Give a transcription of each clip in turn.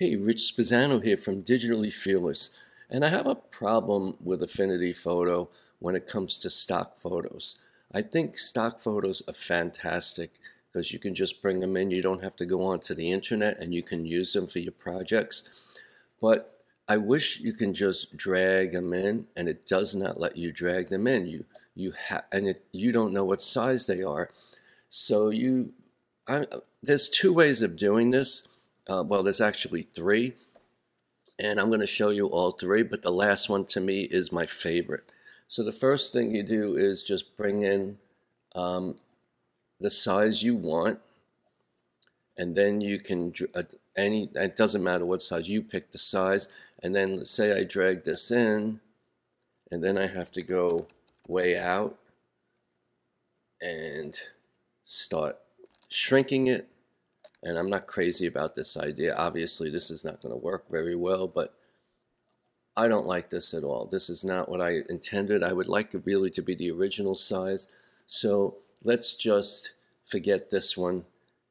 Hey, Rich Spezzano here from Digitally Fearless, and I have a problem with Affinity Photo when it comes to stock photos. I think stock photos are fantastic because you can just bring them in. You don't have to go onto the internet and you can use them for your projects. But I wish you can just drag them in and it does not let you drag them in. You you have and it, you don't know what size they are. So you I, there's two ways of doing this uh, well, there's actually three, and I'm going to show you all three, but the last one to me is my favorite. So the first thing you do is just bring in um, the size you want, and then you can, uh, any, it doesn't matter what size, you pick the size, and then let's say I drag this in, and then I have to go way out and start shrinking it and I'm not crazy about this idea. Obviously, this is not going to work very well, but I don't like this at all. This is not what I intended. I would like it really to be the original size. So let's just forget this one,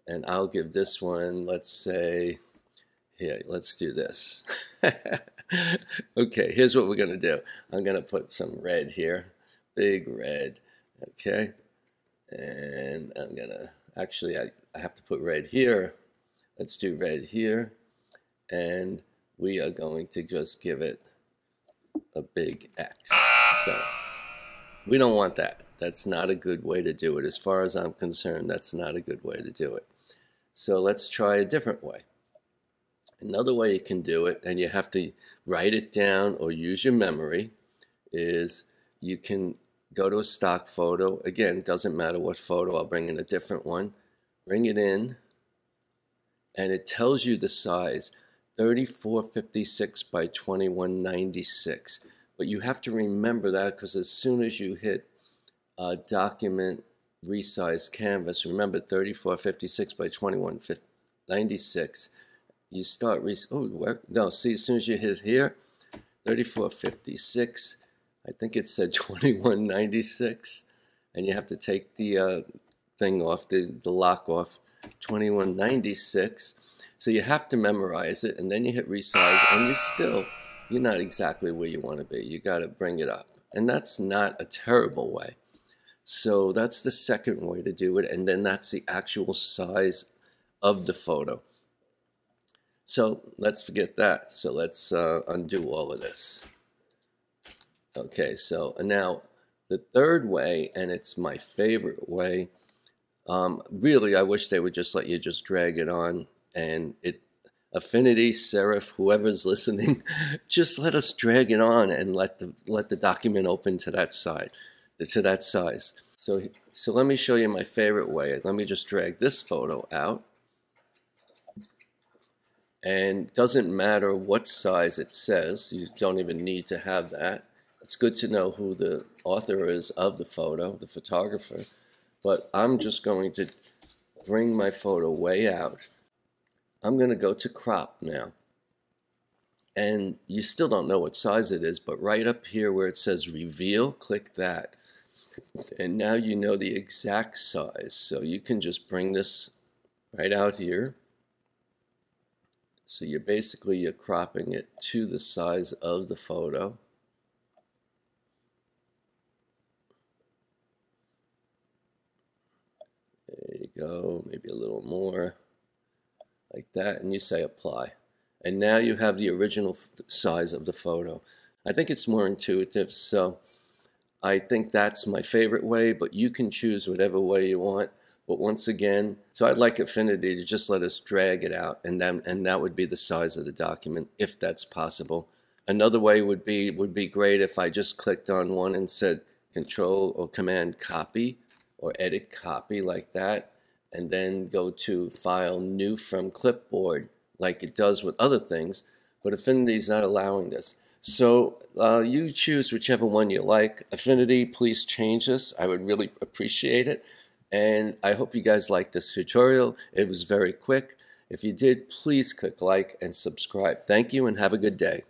and I'll give this one, let's say, here, let's do this. okay, here's what we're going to do. I'm going to put some red here, big red, okay? And I'm going to actually I, I have to put red here. Let's do red here. And we are going to just give it a big X. So we don't want that. That's not a good way to do it. As far as I'm concerned, that's not a good way to do it. So let's try a different way. Another way you can do it, and you have to write it down or use your memory, is you can go to a stock photo. Again, doesn't matter what photo, I'll bring in a different one. Bring it in, and it tells you the size, 3456 by 2196. But you have to remember that because as soon as you hit uh, document resize canvas, remember 3456 by 2196, you start, oh, where? no, see, as soon as you hit here, 3456, I think it said 2196 and you have to take the uh, thing off, the, the lock off, 2196. So you have to memorize it and then you hit resize and you're still, you're not exactly where you want to be. You got to bring it up. And that's not a terrible way. So that's the second way to do it. And then that's the actual size of the photo. So let's forget that. So let's uh, undo all of this. Okay, so now the third way, and it's my favorite way, um, really I wish they would just let you just drag it on and it affinity serif whoever's listening just let us drag it on and let the let the document open to that side to that size. So so let me show you my favorite way. Let me just drag this photo out. And doesn't matter what size it says you don't even need to have that. It's good to know who the author is of the photo, the photographer, but I'm just going to bring my photo way out. I'm going to go to crop now. And you still don't know what size it is, but right up here where it says reveal, click that. And now you know the exact size. So you can just bring this right out here. So you're basically you're cropping it to the size of the photo. Go, maybe a little more like that, and you say apply. And now you have the original size of the photo. I think it's more intuitive, so I think that's my favorite way, but you can choose whatever way you want. But once again, so I'd like Affinity to just let us drag it out, and then and that would be the size of the document, if that's possible. Another way would be would be great if I just clicked on one and said Control or Command Copy, or edit copy like that and then go to file new from clipboard like it does with other things but Affinity is not allowing this. So uh, you choose whichever one you like. Affinity please change this. I would really appreciate it. And I hope you guys liked this tutorial. It was very quick. If you did please click like and subscribe. Thank you and have a good day